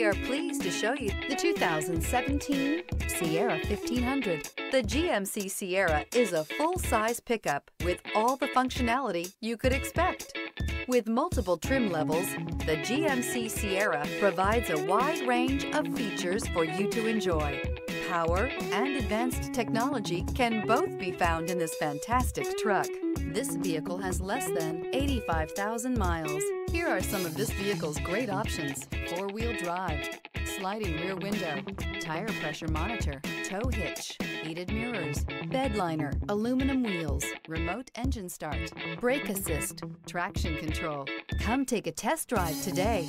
we are pleased to show you the 2017 Sierra 1500. The GMC Sierra is a full-size pickup with all the functionality you could expect. With multiple trim levels, the GMC Sierra provides a wide range of features for you to enjoy. Power and advanced technology can both be found in this fantastic truck. This vehicle has less than 85,000 miles. Here are some of this vehicle's great options. Four-wheel drive, sliding rear window, tire pressure monitor, tow hitch, heated mirrors, bed liner, aluminum wheels, remote engine start, brake assist, traction control. Come take a test drive today.